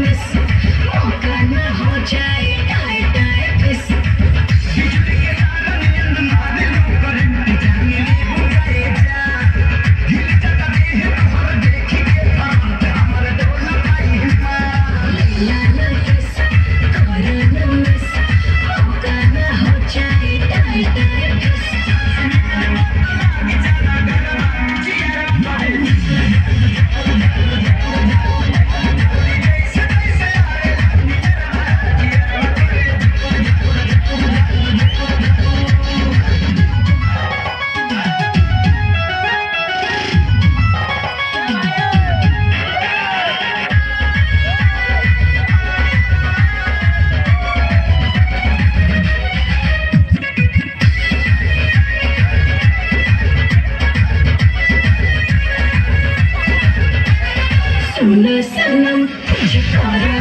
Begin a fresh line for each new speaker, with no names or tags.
Miss हो जाए the sun.